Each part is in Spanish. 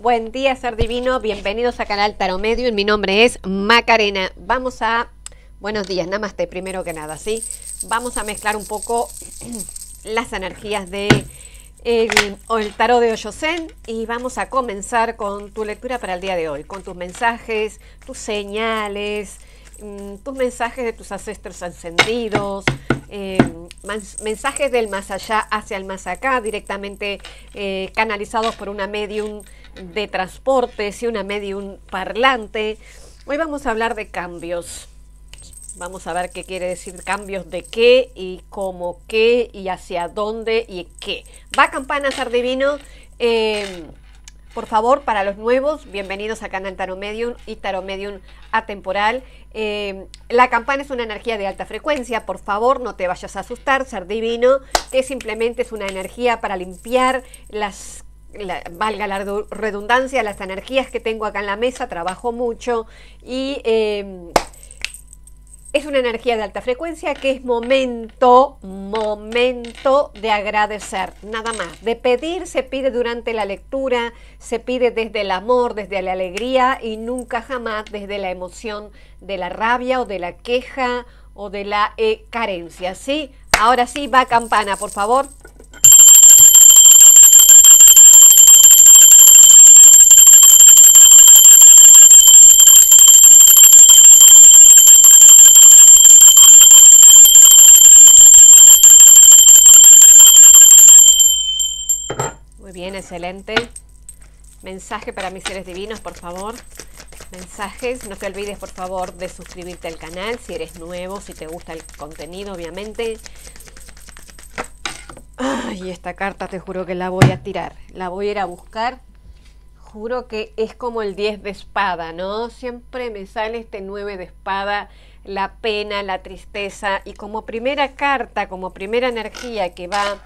Buen día, ser divino. Bienvenidos a Canal Tarot Medio. Mi nombre es Macarena. Vamos a. Buenos días, namaste, primero que nada, ¿sí? Vamos a mezclar un poco las energías de el, el tarot de Oyosen y vamos a comenzar con tu lectura para el día de hoy, con tus mensajes, tus señales, mm, tus mensajes de tus ancestros encendidos, eh, mensajes del más allá hacia el más acá, directamente eh, canalizados por una medium de transporte, y una medium parlante. Hoy vamos a hablar de cambios. Vamos a ver qué quiere decir cambios de qué y cómo qué y hacia dónde y qué. Va campana ser divino. Eh, por favor, para los nuevos, bienvenidos a Canal Taro Medium y Taro Medium Atemporal. Eh, la campana es una energía de alta frecuencia, por favor, no te vayas a asustar, ser divino, que simplemente es una energía para limpiar las valga la redundancia, las energías que tengo acá en la mesa, trabajo mucho y eh, es una energía de alta frecuencia que es momento, momento de agradecer, nada más. De pedir se pide durante la lectura, se pide desde el amor, desde la alegría y nunca jamás desde la emoción de la rabia o de la queja o de la eh, carencia, ¿sí? Ahora sí, va campana, por favor. Excelente. Mensaje para mis seres divinos, por favor. Mensajes, no te olvides por favor de suscribirte al canal si eres nuevo, si te gusta el contenido, obviamente. Ay, esta carta te juro que la voy a tirar, la voy a ir a buscar. Juro que es como el 10 de espada, ¿no? Siempre me sale este 9 de espada, la pena, la tristeza y como primera carta, como primera energía que va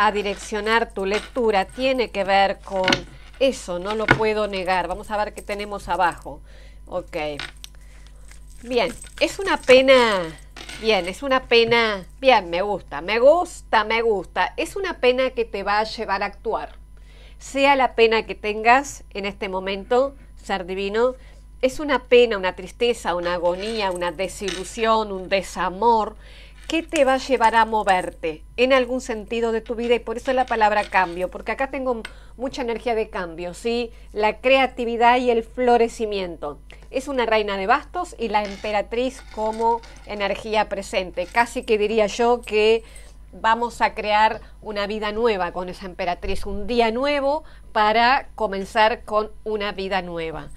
a direccionar tu lectura tiene que ver con eso, no lo puedo negar. Vamos a ver qué tenemos abajo. Ok. Bien, es una pena. Bien, es una pena. Bien, me gusta, me gusta, me gusta. Es una pena que te va a llevar a actuar. Sea la pena que tengas en este momento, ser divino, es una pena, una tristeza, una agonía, una desilusión, un desamor ¿qué te va a llevar a moverte en algún sentido de tu vida? Y por eso es la palabra cambio, porque acá tengo mucha energía de cambio, ¿sí? La creatividad y el florecimiento. Es una reina de bastos y la emperatriz como energía presente. Casi que diría yo que vamos a crear una vida nueva con esa emperatriz, un día nuevo para comenzar con una vida nueva.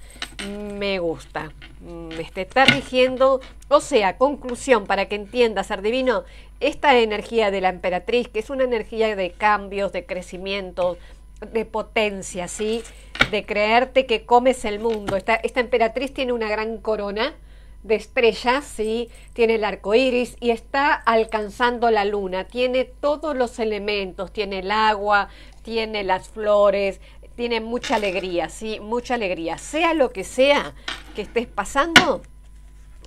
Me gusta. Me está rigiendo, o sea, conclusión para que entiendas, ser divino, esta energía de la emperatriz, que es una energía de cambios, de crecimiento, de potencia, ¿sí? De creerte que comes el mundo. Esta emperatriz tiene una gran corona, de estrellas, ¿sí? tiene el arco iris y está alcanzando la luna. Tiene todos los elementos, tiene el agua, tiene las flores, tiene mucha alegría, ¿sí? mucha alegría. Sea lo que sea que estés pasando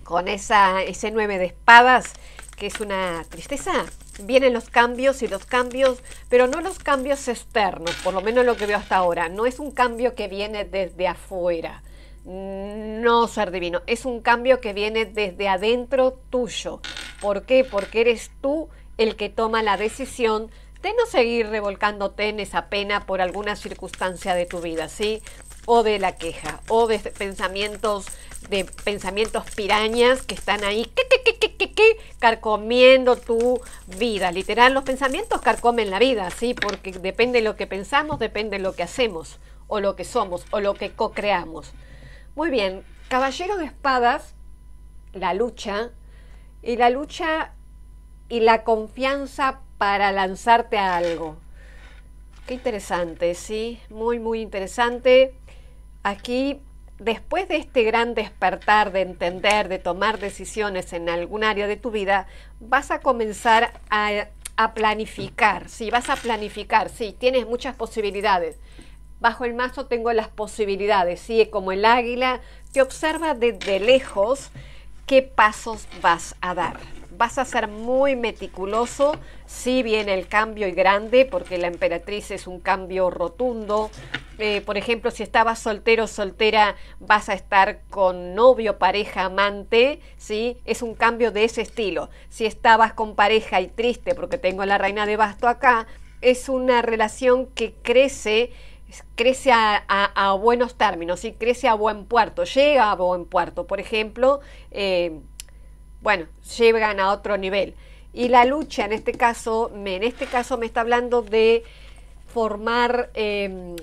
con esa, ese nueve de espadas, que es una tristeza, vienen los cambios y los cambios, pero no los cambios externos, por lo menos lo que veo hasta ahora. No es un cambio que viene desde afuera no ser divino, es un cambio que viene desde adentro tuyo. ¿Por qué? Porque eres tú el que toma la decisión de no seguir revolcándote en esa pena por alguna circunstancia de tu vida, ¿sí? O de la queja, o de pensamientos, de pensamientos pirañas que están ahí, carcomiendo tu vida. Literal, los pensamientos carcomen la vida, ¿sí? Porque depende de lo que pensamos, depende de lo que hacemos, o lo que somos, o lo que co-creamos. Muy bien, caballero de espadas, la lucha, y la lucha y la confianza para lanzarte a algo. Qué interesante, sí, muy, muy interesante. Aquí, después de este gran despertar, de entender, de tomar decisiones en algún área de tu vida, vas a comenzar a, a planificar, sí, vas a planificar, sí, tienes muchas posibilidades bajo el mazo tengo las posibilidades, ¿sí? como el águila, te observa desde lejos qué pasos vas a dar. Vas a ser muy meticuloso, si viene el cambio y grande, porque la emperatriz es un cambio rotundo, eh, por ejemplo, si estabas soltero o soltera, vas a estar con novio, pareja, amante, ¿sí? Es un cambio de ese estilo. Si estabas con pareja y triste, porque tengo la reina de basto acá, es una relación que crece crece a, buenos términos y crece a buen puerto, llega a buen puerto, por ejemplo, eh, bueno, llegan a otro nivel. Y la lucha en este caso, me, en este caso me está hablando de formar, em,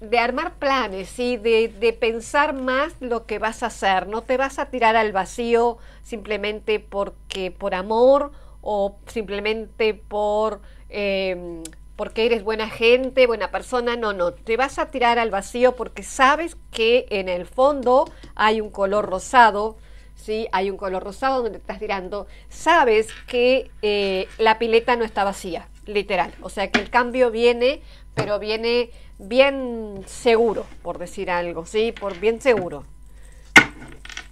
de armar planes, ¿sí? De, de, pensar más lo que vas a hacer. No te vas a tirar al vacío simplemente porque por amor o simplemente por em, porque eres buena gente, buena persona, no, no, te vas a tirar al vacío porque sabes que en el fondo hay un color rosado, ¿sí? Hay un color rosado donde te estás tirando, sabes que eh, la pileta no está vacía, literal, o sea que el cambio viene, pero viene bien seguro, por decir algo, ¿sí? Por bien seguro.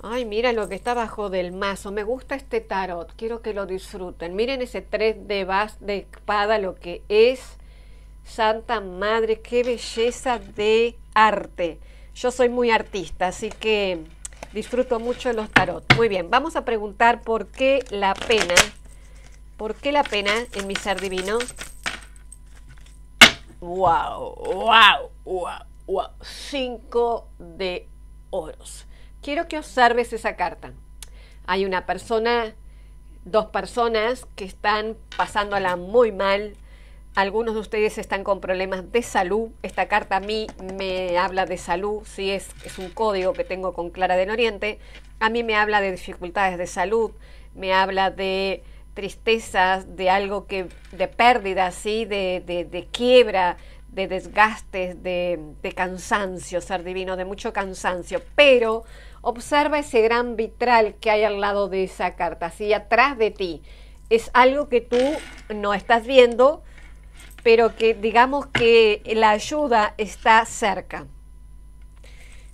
Ay, mira lo que está abajo del mazo. Me gusta este tarot. Quiero que lo disfruten. Miren ese 3 de, bas de espada, lo que es. Santa Madre, qué belleza de arte. Yo soy muy artista, así que disfruto mucho de los tarot. Muy bien, vamos a preguntar por qué la pena. ¿Por qué la pena en mi ser divino? ¡Wow! ¡Wow! ¡Wow! ¡Wow! Cinco de oros quiero que observes esa carta. Hay una persona, dos personas que están pasándola muy mal. Algunos de ustedes están con problemas de salud. Esta carta a mí me habla de salud, sí es, es un código que tengo con Clara del Oriente. A mí me habla de dificultades de salud, me habla de tristezas, de algo que, de pérdida, ¿sí? de, de, de quiebra, de desgastes, de, de cansancio, ser divino, de mucho cansancio. Pero Observa ese gran vitral que hay al lado de esa carta, así atrás de ti. Es algo que tú no estás viendo, pero que digamos que la ayuda está cerca.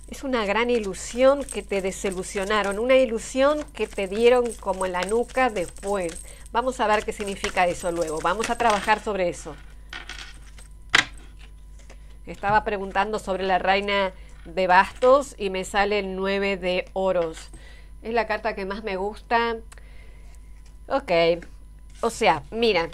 Es una gran ilusión que te desilusionaron, una ilusión que te dieron como en la nuca después. Vamos a ver qué significa eso luego. Vamos a trabajar sobre eso. Estaba preguntando sobre la reina de bastos y me sale el 9 de oros. Es la carta que más me gusta. Ok, o sea, mira,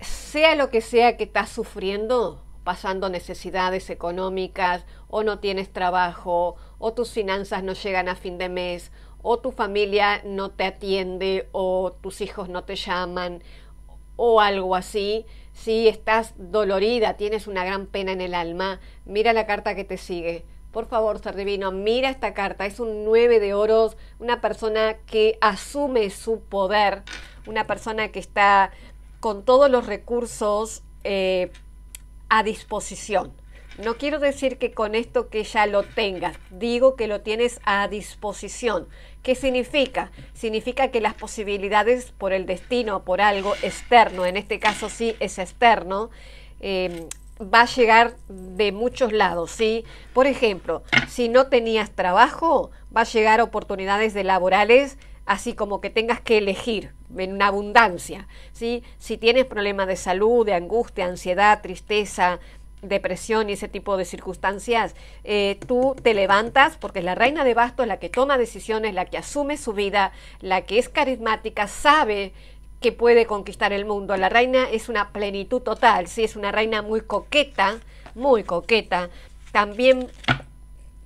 sea lo que sea que estás sufriendo, pasando necesidades económicas, o no tienes trabajo, o tus finanzas no llegan a fin de mes, o tu familia no te atiende, o tus hijos no te llaman, o algo así, si estás dolorida, tienes una gran pena en el alma, mira la carta que te sigue. Por favor, ser divino, mira esta carta. Es un 9 de oros, una persona que asume su poder, una persona que está con todos los recursos eh, a disposición. No quiero decir que con esto que ya lo tengas, digo que lo tienes a disposición. ¿Qué significa? Significa que las posibilidades por el destino, por algo externo, en este caso sí es externo, eh, va a llegar de muchos lados, ¿sí? Por ejemplo, si no tenías trabajo, va a llegar oportunidades de laborales así como que tengas que elegir en una abundancia, ¿sí? Si tienes problemas de salud, de angustia, ansiedad, tristeza, depresión y ese tipo de circunstancias, eh, tú te levantas porque la reina de bastos, la que toma decisiones, la que asume su vida, la que es carismática, sabe que puede conquistar el mundo. La reina es una plenitud total, sí, es una reina muy coqueta, muy coqueta. También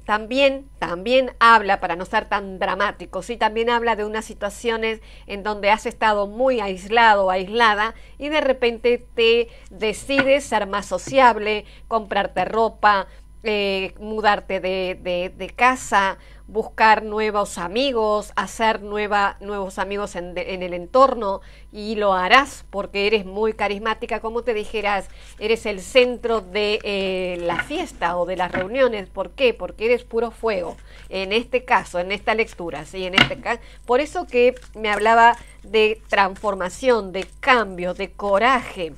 también, también habla, para no ser tan dramático, sí, también habla de unas situaciones en donde has estado muy aislado, aislada, y de repente te decides ser más sociable, comprarte ropa, eh, mudarte de, de, casa buscar nuevos amigos, hacer nueva, nuevos amigos en, el entorno y lo harás porque eres muy carismática, como te dijeras, eres el centro de eh, la fiesta o de las reuniones. ¿Por qué? Porque eres puro fuego. En este caso, en esta lectura, ¿sí? En este caso, por eso que me hablaba de transformación, de cambio, de coraje.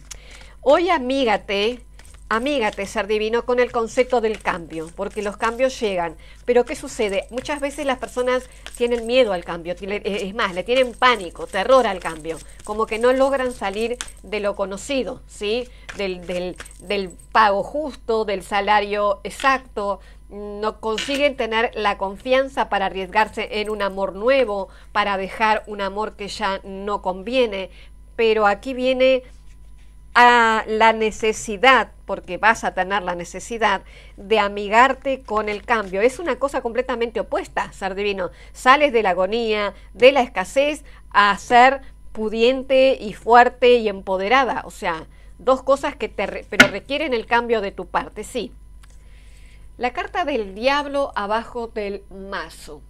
Hoy amígate Amígate, ser divino, con el concepto del cambio, porque los cambios llegan. Pero ¿qué sucede? Muchas veces las personas tienen miedo al cambio, eh, es más, le tienen pánico, terror al cambio, como que no logran salir de lo conocido, ¿sí? Del, pago justo, del salario exacto, no consiguen tener la confianza para arriesgarse en un amor nuevo, para dejar un amor que ya no conviene. Pero aquí viene a la necesidad, porque vas a tener la necesidad de amigarte con el cambio. Es una cosa completamente opuesta, ser divino. Sales de la agonía, de la escasez, a ser pudiente y fuerte y empoderada. O sea, dos cosas que te pero requieren el cambio de tu parte, sí. La carta del diablo abajo del mazo.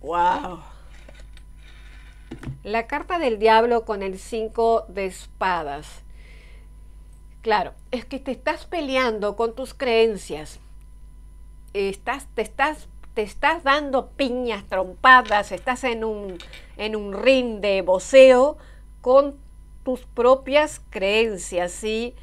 Wow. La carta del diablo con el 5 de espadas. Claro, es que te estás peleando con tus creencias. Estás, te, estás, te estás dando piñas, trompadas, estás en un, en un ring de voceo con tus propias creencias, ¿sí?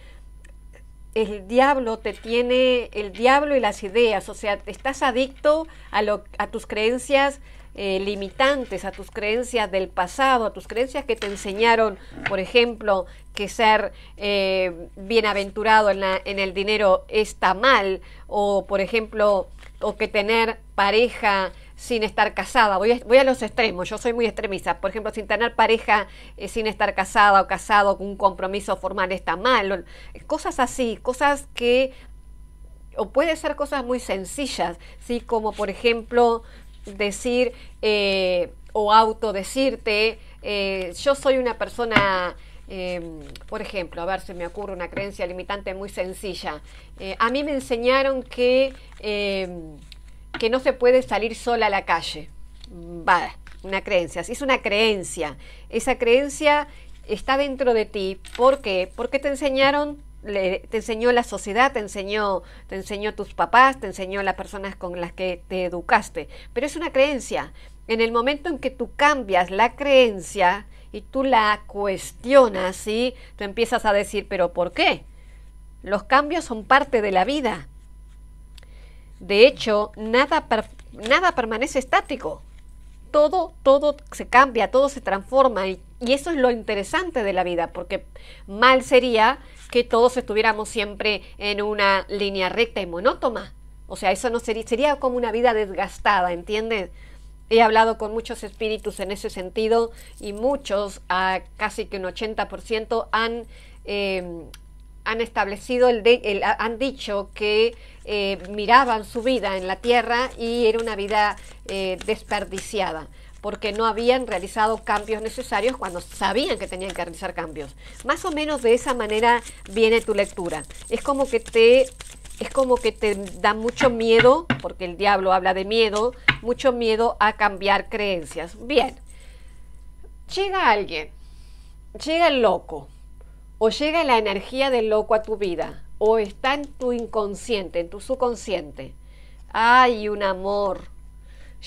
El diablo te tiene, el diablo y las ideas, o sea, estás adicto a, lo, a tus creencias eh, limitantes, a tus creencias del pasado, a tus creencias que te enseñaron, por ejemplo, que ser eh, bienaventurado en, en el dinero está mal, o por ejemplo, o que tener pareja sin estar casada. Voy a, voy a, los extremos, yo soy muy extremista. Por ejemplo, sin tener pareja, eh, sin estar casada o casado con un compromiso formal está mal. cosas así, cosas que, o puede ser cosas muy sencillas, ¿sí? como por ejemplo decir eh, o autodecirte, eh, yo soy una persona, em, por ejemplo, a ver si me ocurre una creencia limitante muy sencilla. Eh, a mí me enseñaron que, em, que no se puede salir sola a la calle. Va, una creencia, es una creencia. Esa creencia está dentro de ti. ¿Por qué? Porque te enseñaron te enseñó la sociedad, te enseñó, te enseñó tus papás, te enseñó las personas con las que te educaste. Pero es una creencia. En el momento en que tú cambias la creencia y tú la cuestionas, ¿sí? tú empiezas a decir, pero ¿por qué? Los cambios son parte de la vida. De hecho, nada, nada permanece estático. Todo, todo se cambia, todo se transforma y eso es lo interesante de la vida, porque mal sería que todos estuviéramos siempre en una línea recta y monótona. O sea, eso no sería, sería como una vida desgastada, ¿entiendes? He hablado con muchos espíritus en ese sentido y muchos, a casi que un 80%, han, em, han establecido, el, han dicho que eh, miraban su vida en la tierra y era una vida eh, desperdiciada porque no habían realizado cambios necesarios cuando sabían que tenían que realizar cambios. Más o menos de esa manera viene tu lectura. Es como que te es como que te da mucho miedo, porque el diablo habla de miedo, mucho miedo a cambiar creencias. Bien, llega alguien, llega el loco, o llega la energía del loco a tu vida, o está en tu inconsciente, en tu subconsciente. Hay un amor.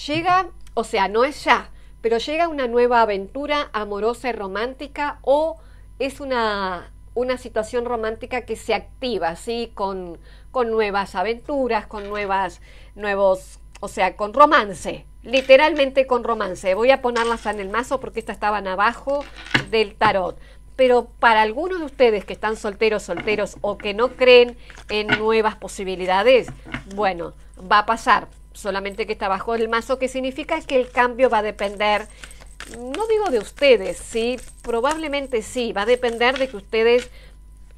Llega o sea, no es ya, pero llega una nueva aventura amorosa y romántica o es una, una situación romántica que se activa, ¿sí? Con, con nuevas aventuras, con nuevas, nuevos, o sea, con romance, literalmente con romance. Voy a ponerlas en el mazo porque estas estaban abajo del tarot. Pero para algunos de ustedes que están solteros, solteros o que no creen en nuevas posibilidades, bueno, va a pasar solamente que está bajo el mazo, que significa que el cambio va a depender, no digo de ustedes, sí, probablemente sí, va a depender de que ustedes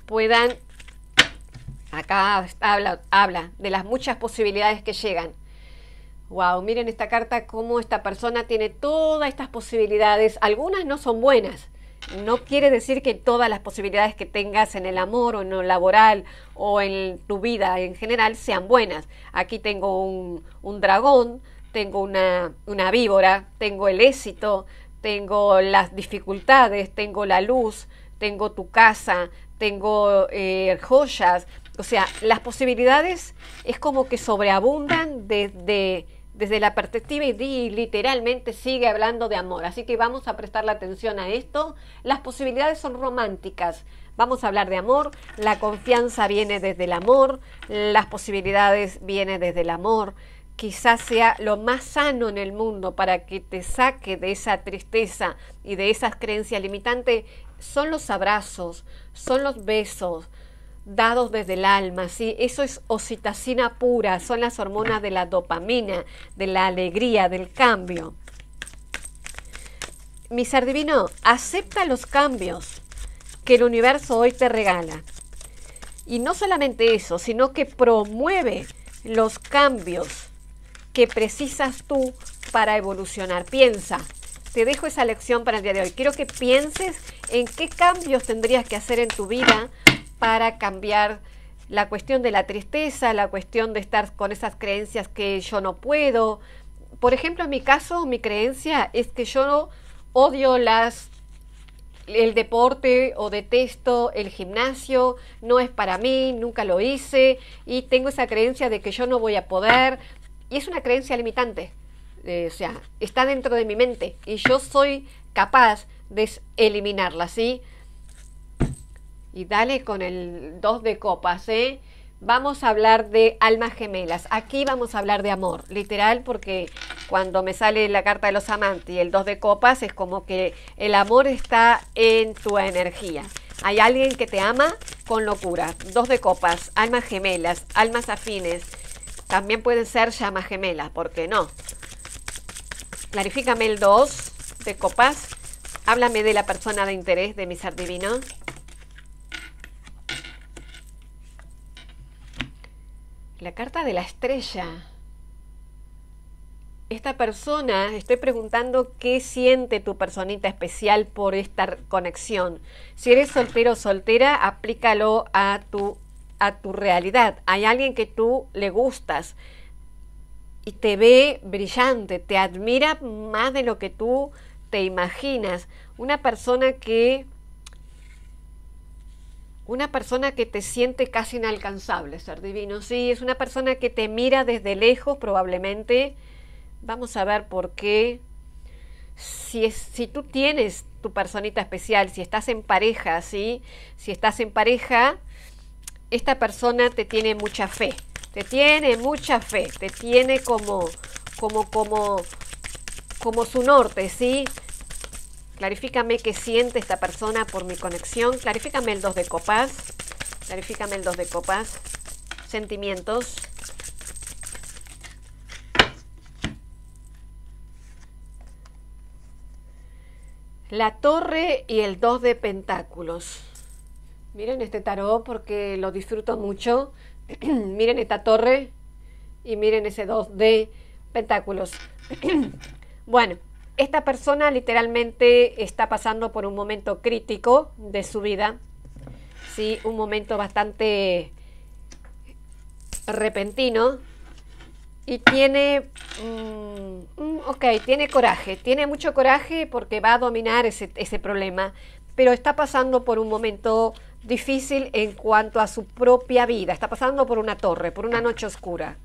puedan, acá habla, habla de las muchas posibilidades que llegan. Wow, miren esta carta, cómo esta persona tiene todas estas posibilidades. Algunas no son buenas, no quiere decir que todas las posibilidades que tengas en el amor o en lo laboral o en tu vida en general sean buenas. Aquí tengo un, dragón, tengo una, víbora, tengo el éxito, tengo las dificultades, tengo la luz, tengo tu casa, tengo eh, joyas. O sea, las posibilidades es como que sobreabundan de, desde la perspectiva y literalmente sigue hablando de amor. Así que vamos a prestarle atención a esto. Las posibilidades son románticas. Vamos a hablar de amor, la confianza viene desde el amor, las posibilidades vienen desde el amor. Quizás sea lo más sano en el mundo para que te saque de esa tristeza y de esas creencias limitantes son los abrazos, son los besos, dados desde el alma, ¿sí? Eso es oxitocina pura, son las hormonas de la dopamina, de la alegría, del cambio. Mi ser divino, acepta los cambios que el universo hoy te regala. Y no solamente eso, sino que promueve los cambios que precisas tú para evolucionar. Piensa, te dejo esa lección para el día de hoy. Quiero que pienses en qué cambios tendrías que hacer en tu vida para cambiar la cuestión de la tristeza, la cuestión de estar con esas creencias que yo no puedo. Por ejemplo, en mi caso, mi creencia es que yo odio las el deporte o detesto el gimnasio, no es para mí, nunca lo hice y tengo esa creencia de que yo no voy a poder y es una creencia limitante. Eh, o sea, está dentro de mi mente y yo soy capaz de eliminarla, ¿sí? Y dale con el 2 de copas, ¿eh? Vamos a hablar de almas gemelas. Aquí vamos a hablar de amor, literal, porque cuando me sale la carta de los amantes y el 2 de copas es como que el amor está en tu energía. Hay alguien que te ama con locura. Dos de copas, almas gemelas, almas afines. También pueden ser llamas gemelas, ¿por qué no? Clarifícame el 2 de copas. Háblame de la persona de interés de mi ser divino. La carta de la estrella. Esta persona, estoy preguntando qué siente tu personita especial por esta conexión. Si eres soltero o soltera, aplícalo a tu, a tu realidad. Hay alguien que tú le gustas y te ve brillante, te admira más de lo que tú te imaginas. Una persona que una persona que te siente casi inalcanzable, ser divino. Sí, es una persona que te mira desde lejos probablemente. Vamos a ver por qué. Si, es, si tú tienes tu personita especial, si estás en pareja, ¿sí? Si estás en pareja, esta persona te tiene mucha fe. Te tiene mucha fe. Te tiene como, como, como, como su norte, ¿sí? Clarifícame qué siente esta persona por mi conexión. Clarifícame el 2 de copas. Clarifícame el 2 de copas. Sentimientos. La torre y el 2 de pentáculos. Miren este tarot porque lo disfruto mucho. miren esta torre y miren ese 2 de pentáculos. bueno, esta persona literalmente está pasando por un momento crítico de su vida, ¿sí? un momento bastante repentino y tiene, mm, mm, tiene coraje, tiene mucho coraje porque va a dominar ese, ese problema, pero está pasando por un momento difícil en cuanto a su propia vida, está pasando por una torre, por una noche oscura.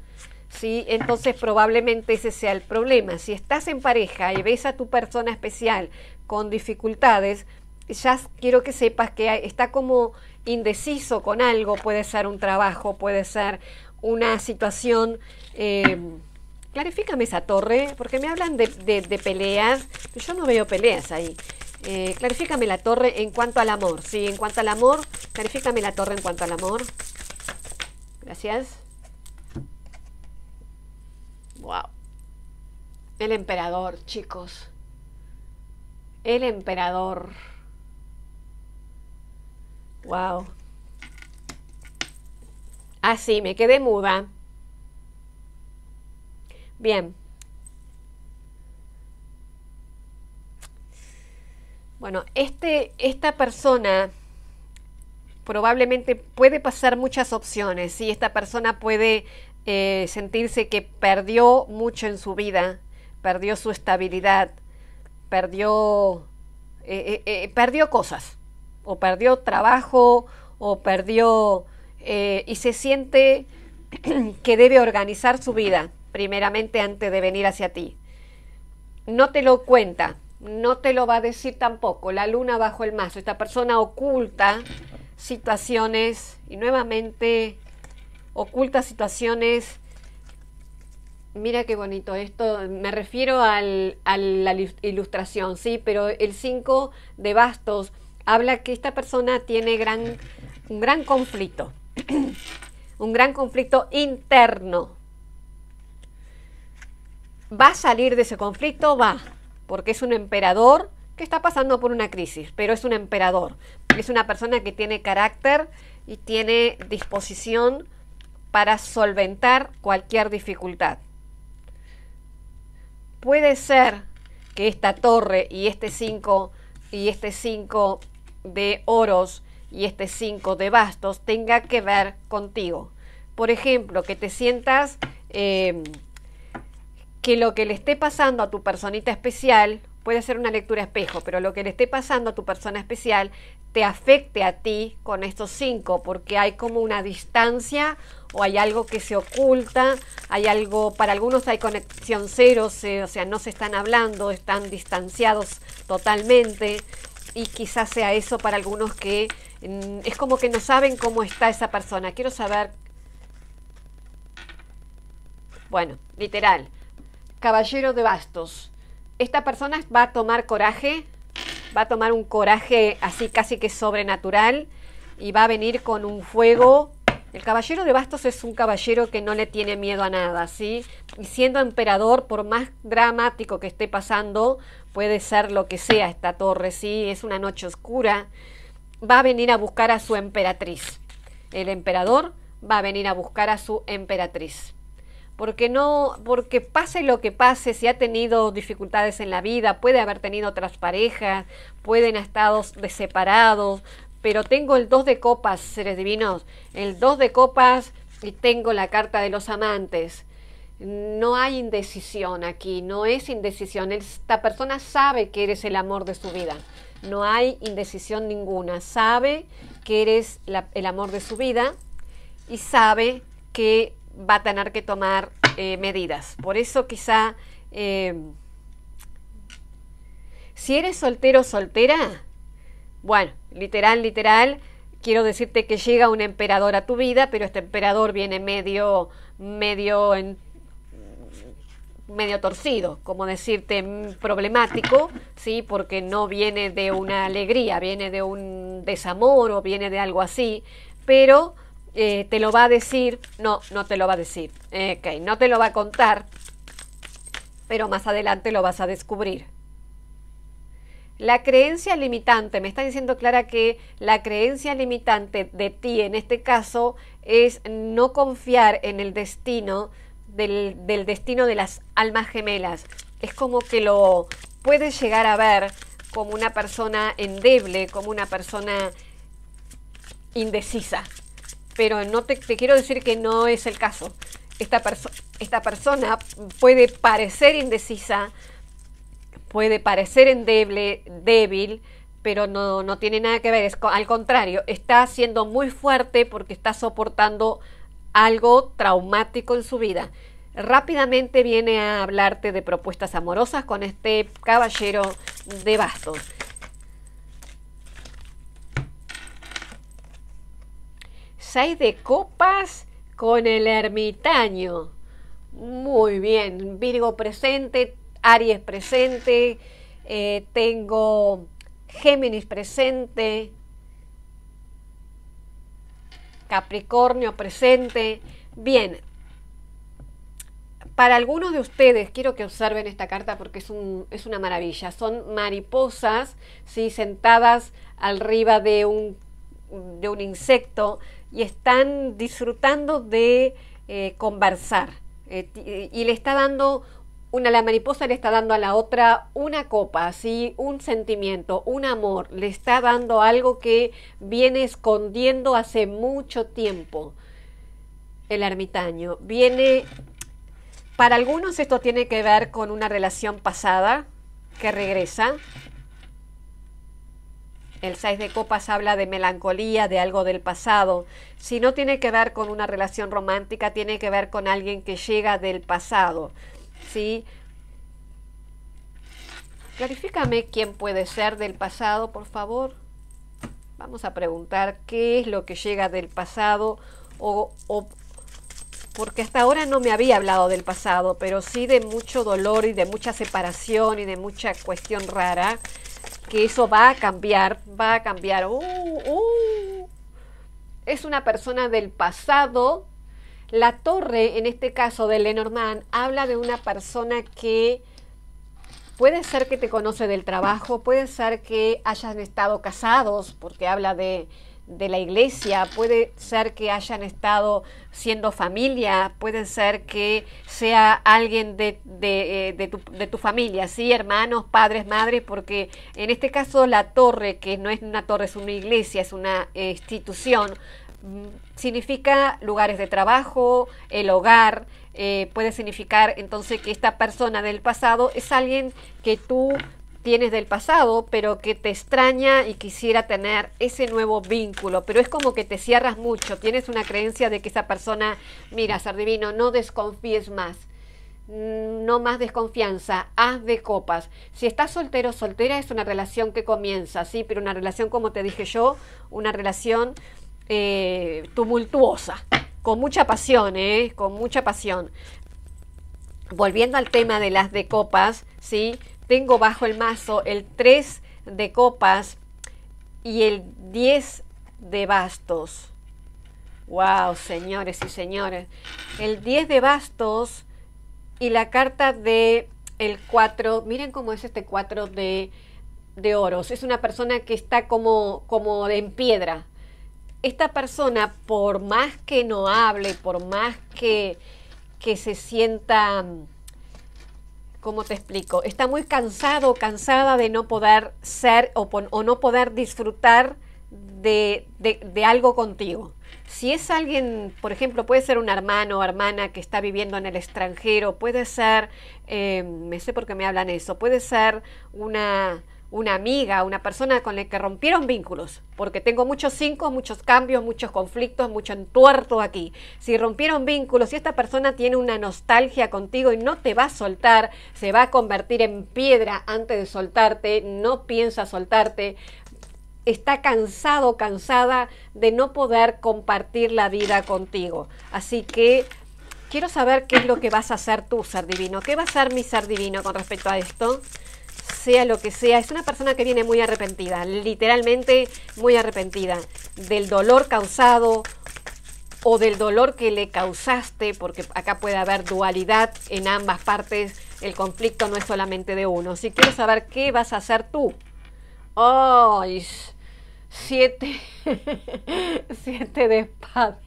¿Sí? Entonces probablemente ese sea el problema. Si estás en pareja y ves a tu persona especial con dificultades, ya quiero que sepas que está como indeciso con algo, puede ser un trabajo, puede ser una situación... Eh, clarifícame esa torre, porque me hablan de, peleas, yo no veo peleas ahí. Eh, clarifícame la torre en cuanto al amor, sí, en cuanto al amor, clarifícame la torre en cuanto al amor. Gracias. Wow. El emperador, chicos. El emperador. Wow. Así, me quedé muda. Bien. Bueno, este, esta persona probablemente puede pasar muchas opciones. Si esta persona puede eh, sentirse que perdió mucho en su vida, perdió su estabilidad, perdió, eh, eh, perdió cosas, o perdió trabajo, o perdió, y se siente que debe organizar su vida, primeramente antes de venir hacia ti. No te lo cuenta, no te lo va a decir tampoco. La luna bajo el mazo. Esta persona oculta situaciones y nuevamente oculta situaciones. Mira qué bonito esto. Me refiero al, a la ilustración, sí, pero el 5 de bastos habla que esta persona tiene gran, un gran conflicto. un gran conflicto interno. ¿Va a salir de ese conflicto? Va, porque es un emperador que está pasando por una crisis, pero es un emperador. Es una persona que tiene carácter y tiene disposición para solventar cualquier dificultad. Puede ser que esta torre y este 5 y este 5 de oros y este 5 de bastos tenga que ver contigo. Por ejemplo, que te sientas eh, que lo que le esté pasando a tu personita especial, puede ser una lectura espejo, pero lo que le esté pasando a tu persona especial te afecte a ti con estos cinco, porque hay como una distancia o hay algo que se oculta, hay algo, para algunos hay conexión cero, o sea, no se están hablando, están distanciados totalmente, y quizás sea eso para algunos que mm, es como que no saben cómo está esa persona. Quiero saber, bueno, literal, caballero de bastos. Esta persona va a tomar coraje, va a tomar un coraje así casi que sobrenatural y va a venir con un fuego. El caballero de bastos es un caballero que no le tiene miedo a nada, ¿sí? Y siendo emperador, por más dramático que esté pasando, puede ser lo que sea esta torre, ¿sí? Es una noche oscura. Va a venir a buscar a su emperatriz. El emperador va a venir a buscar a su emperatriz porque no, porque pase lo que pase, si ha tenido dificultades en la vida, puede haber tenido otras parejas, pueden estar separados, pero tengo el dos de copas, seres divinos, el dos de copas y tengo la carta de los amantes. No hay indecisión aquí, no es indecisión. Esta persona sabe que eres el amor de su vida. No hay indecisión ninguna. Sabe que eres el amor de su vida y sabe que va a tener que tomar eh, medidas. Por eso quizá, eh, si eres soltero o soltera, bueno, literal, literal, quiero decirte que llega un emperador a tu vida, pero este emperador viene medio, medio en medio torcido, como decirte mm, problemático, sí, porque no viene de una alegría, viene de un desamor o viene de algo así, pero eh, te lo va a decir, no, no te lo va a decir, eh, ok, no te lo va a contar, pero más adelante lo vas a descubrir. La creencia limitante, me está diciendo Clara que la creencia limitante de ti en este caso es no confiar en el destino del, destino de las almas gemelas. Es como que lo puedes llegar a ver como una persona endeble, como una persona indecisa pero no te, quiero decir que no es el caso. Esta, esta persona puede parecer indecisa, puede parecer endeble, débil, pero no, no tiene nada que ver. Al contrario, está siendo muy fuerte porque está soportando algo traumático en su vida. Rápidamente viene a hablarte de propuestas amorosas con este caballero de bastos. Seis de copas con el ermitaño. Muy bien, Virgo presente, Aries presente, eh, tengo Géminis presente, Capricornio presente. Bien, para algunos de ustedes, quiero que observen esta carta porque es, un, es una maravilla. Son mariposas, ¿sí? sentadas arriba de un, de un insecto y están disfrutando de eh, conversar. Eh, y le está dando, una, la mariposa le está dando a la otra una copa, así, un sentimiento, un amor, le está dando algo que viene escondiendo hace mucho tiempo el ermitaño. Viene, para algunos esto tiene que ver con una relación pasada que regresa, el 6 de copas habla de melancolía, de algo del pasado. Si no tiene que ver con una relación romántica, tiene que ver con alguien que llega del pasado. ¿Sí? Clarifícame quién puede ser del pasado, por favor. Vamos a preguntar qué es lo que llega del pasado o, o porque hasta ahora no me había hablado del pasado, pero sí de mucho dolor y de mucha separación y de mucha cuestión rara, que eso va a cambiar, va a cambiar. Uh, uh. Es una persona del pasado. La torre, en este caso de Lenormand, habla de una persona que puede ser que te conoce del trabajo, puede ser que hayan estado casados, porque habla de de la iglesia, puede ser que hayan estado siendo familia, puede ser que sea alguien de, de, eh, tu, de, tu, familia, ¿sí? hermanos, padres, madres, porque en este caso la torre, que no es una torre, es una iglesia, es una institución, mm, significa lugares de trabajo, el hogar, eh, puede significar entonces que esta persona del pasado es alguien que tú tienes del pasado, pero que te extraña y quisiera tener ese nuevo vínculo, pero es como que te cierras mucho, tienes una creencia de que esa persona, mira, ser divino, no desconfíes más, mm, no más desconfianza, haz de copas. Si estás soltero, soltera es una relación que comienza, sí, pero una relación, como te dije yo, una relación eh, tumultuosa, con mucha pasión, ¿eh? Con mucha pasión. Volviendo al tema de las de copas, ¿sí? tengo bajo el mazo el 3 de copas y el 10 de bastos. Wow, señores y señores. El 10 de bastos y la carta de el 4. Miren cómo es este 4 de, de oros. Es una persona que está como, como en piedra. Esta persona, por más que no hable, por más que, que se sienta ¿cómo te explico? Está muy cansado, cansada de no poder ser o, o no poder disfrutar de, de, algo contigo. Si es alguien, por ejemplo, puede ser un hermano o hermana que está viviendo en el extranjero, puede ser, eh, me sé por qué me hablan eso, puede ser una, una amiga, una persona con la que rompieron vínculos, porque tengo muchos cinco, muchos cambios, muchos conflictos, mucho entuerto aquí. Si rompieron vínculos, si esta persona tiene una nostalgia contigo y no te va a soltar, se va a convertir en piedra antes de soltarte, no piensa soltarte, está cansado, cansada de no poder compartir la vida contigo. Así que quiero saber qué es lo que vas a hacer tú, ser divino. ¿Qué va a hacer mi ser divino con respecto a esto? Sea lo que sea, es una persona que viene muy arrepentida, literalmente muy arrepentida del dolor causado o del dolor que le causaste, porque acá puede haber dualidad en ambas partes, el conflicto no es solamente de uno. Si quieres saber qué vas a hacer tú, ¡ay! Siete, siete de espada.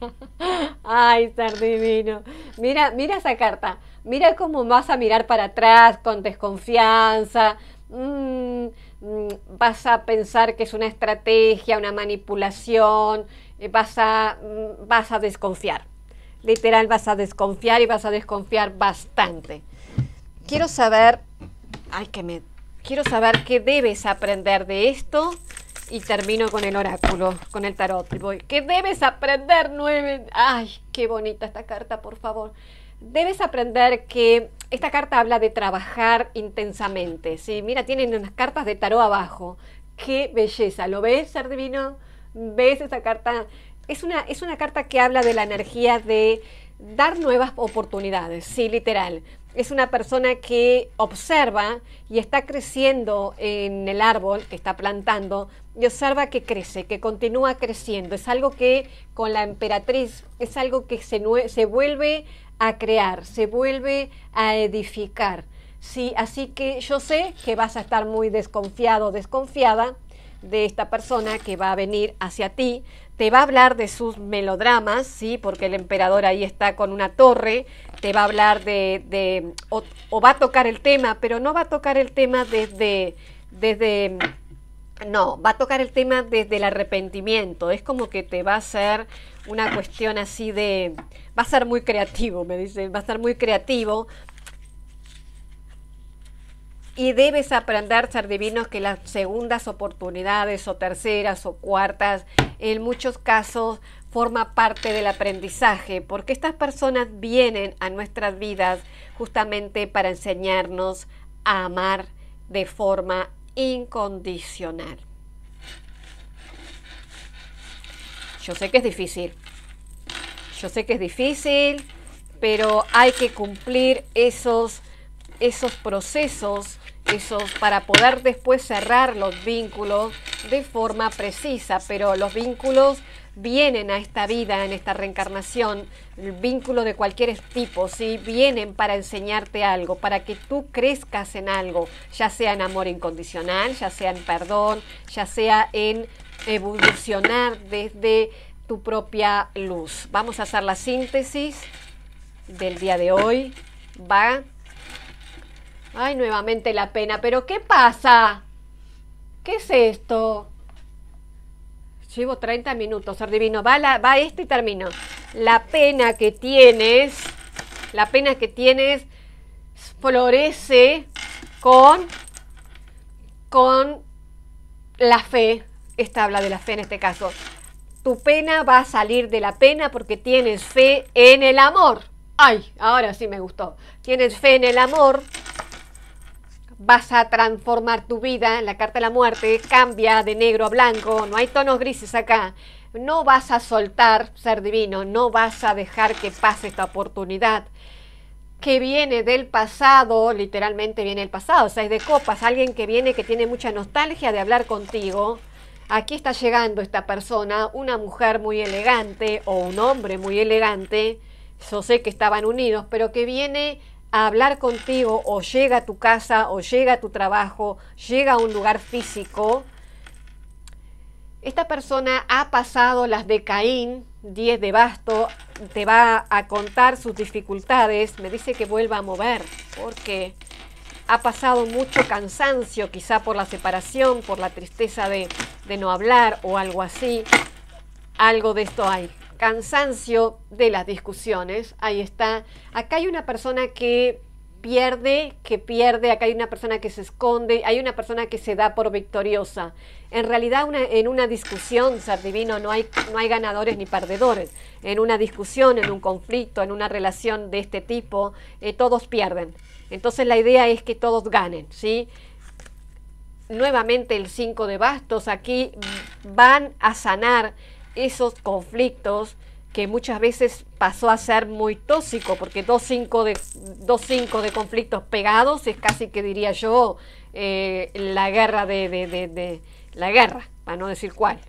Ay, ser divino. Mira, mira esa carta. Mira cómo vas a mirar para atrás con desconfianza. Mm, mm, vas a pensar que es una estrategia, una manipulación. Vas a, mm, vas a desconfiar. Literal, vas a desconfiar y vas a desconfiar bastante. Quiero saber, ay, que me, quiero saber qué debes aprender de esto y termino con el oráculo, con el tarot. Y voy, ¿qué debes aprender, nueve? Ay, qué bonita esta carta, por favor. Debes aprender que esta carta habla de trabajar intensamente. ¿sí? Mira, tienen unas cartas de tarot abajo. Qué belleza. ¿Lo ves, ser divino? ¿Ves esa carta? Es una, es una carta que habla de la energía de dar nuevas oportunidades, sí, literal es una persona que observa y está creciendo en el árbol que está plantando y observa que crece, que continúa creciendo. Es algo que con la emperatriz es algo que se, se vuelve a crear, se vuelve a edificar. Sí, así que yo sé que vas a estar muy desconfiado, desconfiada de esta persona que va a venir hacia ti, te va a hablar de sus melodramas, ¿sí? porque el emperador ahí está con una torre, te va a hablar de, o, va a tocar el tema, pero no va a tocar el tema desde, desde, no, va a tocar el tema desde el arrepentimiento, es como que te va a hacer una cuestión así de, va a ser muy creativo, me dice, va a ser muy creativo, Y debes aprender, ser divinos, que las segundas oportunidades o terceras o cuartas, en muchos casos, forma parte del aprendizaje, porque estas personas vienen a nuestras vidas justamente para enseñarnos a amar de forma incondicional. Yo sé que es difícil, yo sé que es difícil, pero hay que cumplir esos, esos procesos esos para poder después cerrar los vínculos de forma precisa, pero los vínculos vienen a esta vida, en esta reencarnación, el vínculo de cualquier tipo, ¿sí? vienen para enseñarte algo, para que tú crezcas en algo, ya sea en amor incondicional, ya sea en perdón, ya sea en evolucionar desde tu propia luz. Vamos a hacer la síntesis del día de hoy. Va. Ay, nuevamente la pena. Pero ¿qué pasa? ¿Qué es esto? Llevo 30 minutos, ser divino. Va, va este y termino. La pena que tienes, la pena que tienes florece con, con la fe. Esta habla de la fe en este caso. Tu pena va a salir de la pena porque tienes fe en el amor. Ay, ahora sí me gustó. Tienes fe en el amor. Vas a transformar tu vida. La carta de la muerte cambia de negro a blanco. No hay tonos grises acá. No vas a soltar, ser divino. No vas a dejar que pase esta oportunidad que viene del pasado, literalmente viene el pasado, seis de copas, alguien que viene que tiene mucha nostalgia de hablar contigo, aquí está llegando esta persona, una mujer muy elegante o un hombre muy elegante, yo sé que estaban unidos, pero que viene a hablar contigo o llega a tu casa o llega a tu trabajo, llega a un lugar físico. Esta persona ha pasado las de Caín, 10 de basto, te va a contar sus dificultades, me dice que vuelva a mover, porque ha pasado mucho cansancio, quizá por la separación, por la tristeza de, de no hablar o algo así. Algo de esto hay. Cansancio de las discusiones, ahí está. Acá hay una persona que pierde, que pierde, acá hay una persona que se esconde, hay una persona que se da por victoriosa. En realidad en una discusión, ser divino, no hay, no hay ganadores ni perdedores. En una discusión, en un conflicto, en una relación de este tipo, eh, todos pierden. Entonces la idea es que todos ganen, ¿sí? Nuevamente el 5 de bastos aquí van a sanar esos conflictos que muchas veces pasó a ser muy tóxico, porque dos cinco de, dos cinco de conflictos pegados es casi que diría yo eh, la guerra de, de, de, la guerra, para no decir cuál.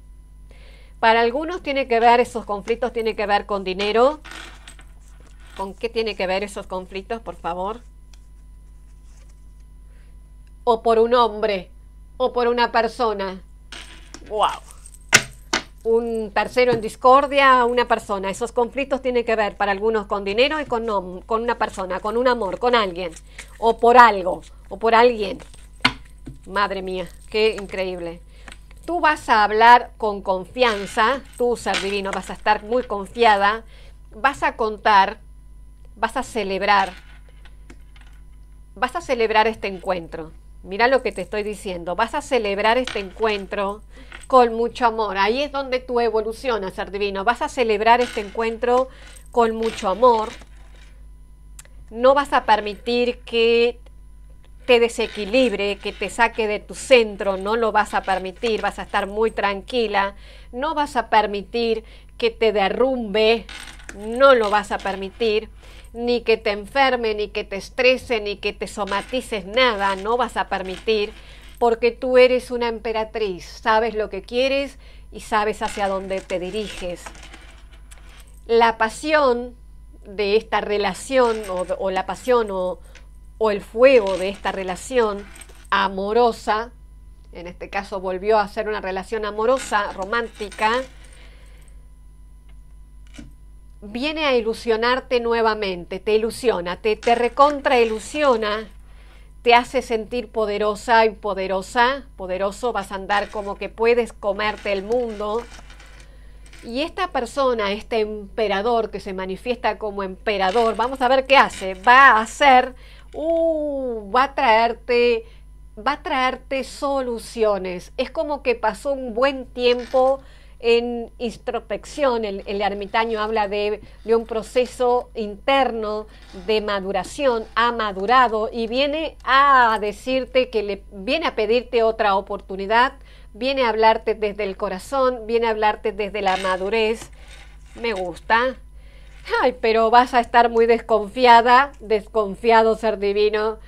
Para algunos tiene que ver, esos conflictos tiene que ver con dinero. ¿Con qué tiene que ver esos conflictos, por favor? o por un hombre o por una persona. ¡Wow! Un tercero en discordia, una persona. Esos conflictos tienen que ver para algunos con dinero y con, con una persona, con un amor, con alguien. O por algo, o por alguien. Madre mía, qué increíble. Tú vas a hablar con confianza, tú ser divino, vas a estar muy confiada, vas a contar, vas a celebrar, vas a celebrar este encuentro. Mira lo que te estoy diciendo. Vas a celebrar este encuentro con mucho amor. Ahí es donde tú evolucionas, ser divino. Vas a celebrar este encuentro con mucho amor. No vas a permitir que te desequilibre, que te saque de tu centro, no lo vas a permitir, vas a estar muy tranquila, no vas a permitir que te derrumbe, no lo vas a permitir ni que te enferme, ni que te estrese, ni que te somatices nada, no vas a permitir, porque tú eres una emperatriz, sabes lo que quieres y sabes hacia dónde te diriges. La pasión de esta relación, o, la pasión o, el fuego de esta relación amorosa, en este caso volvió a ser una relación amorosa, romántica, viene a ilusionarte nuevamente, te ilusiona, te, te recontra ilusiona, te hace sentir poderosa y poderosa, poderoso, vas a andar como que puedes comerte el mundo. Y esta persona, este emperador que se manifiesta como emperador, vamos a ver qué hace. Va a hacer, uh, va a traerte va a traerte soluciones. Es como que pasó un buen tiempo en introspección. El, ermitaño habla de, de, un proceso interno de maduración, ha madurado y viene a decirte que le viene a pedirte otra oportunidad, viene a hablarte desde el corazón, viene a hablarte desde la madurez. Me gusta. Ay, pero vas a estar muy desconfiada, desconfiado ser divino,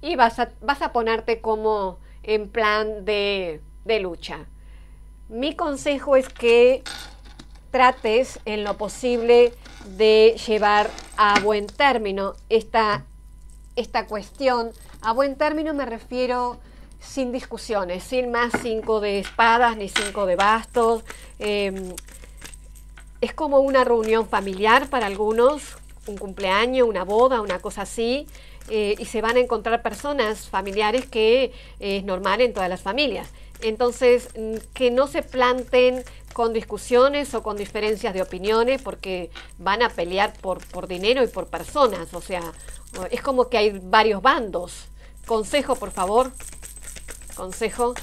y vas a, vas a ponerte como en plan de, de lucha. Mi consejo es que trates en lo posible de llevar a buen término esta, esta cuestión. A buen término me refiero sin discusiones, sin más cinco de espadas ni cinco de bastos. Em, es como una reunión familiar para algunos, un cumpleaños, una boda, una cosa así, eh, y se van a encontrar personas familiares que es normal en todas las familias. Entonces, que no se planten con discusiones o con diferencias de opiniones porque van a pelear por, por dinero y por personas. O sea, es como que hay varios bandos. Consejo, por favor. Consejo.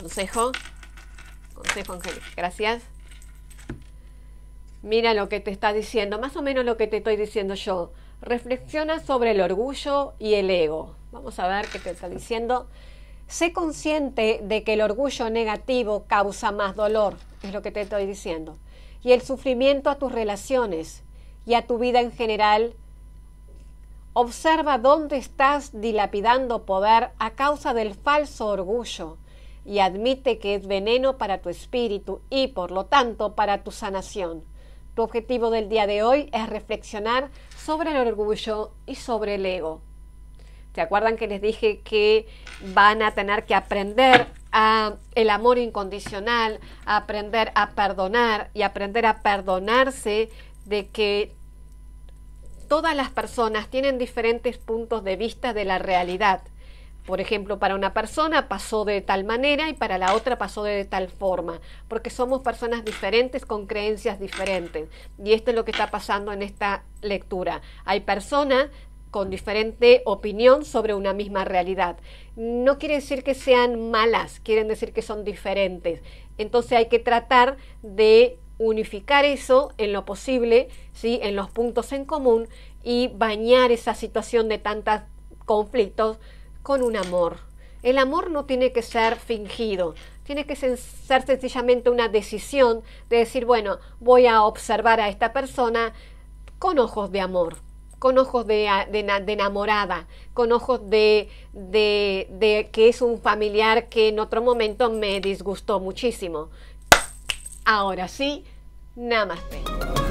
Consejo. Consejo, Angélica. Gracias. Mira lo que te está diciendo, más o menos lo que te estoy diciendo yo. Reflexiona sobre el orgullo y el ego. Vamos a ver qué te está diciendo. Sé consciente de que el orgullo negativo causa más dolor, es lo que te estoy diciendo, y el sufrimiento a tus relaciones y a tu vida en general. Observa dónde estás dilapidando poder a causa del falso orgullo y admite que es veneno para tu espíritu y por lo tanto para tu sanación. Tu objetivo del día de hoy es reflexionar sobre el orgullo y sobre el ego. ¿Se acuerdan que les dije que van a tener que aprender a el amor incondicional, a aprender a perdonar y aprender a perdonarse de que todas las personas tienen diferentes puntos de vista de la realidad. Por ejemplo, para una persona pasó de tal manera y para la otra pasó de tal forma, porque somos personas diferentes con creencias diferentes. Y esto es lo que está pasando en esta lectura. Hay personas con diferente opinión sobre una misma realidad. No quiere decir que sean malas, quieren decir que son diferentes. Entonces hay que tratar de unificar eso en lo posible, ¿sí? en los puntos en común y bañar esa situación de tantos conflictos con un amor. El amor no tiene que ser fingido, tiene que ser sencillamente una decisión de decir, bueno, voy a observar a esta persona con ojos de amor con ojos de, enamorada, con ojos de, de, que es un familiar que en otro momento me disgustó muchísimo. Ahora sí, namaste.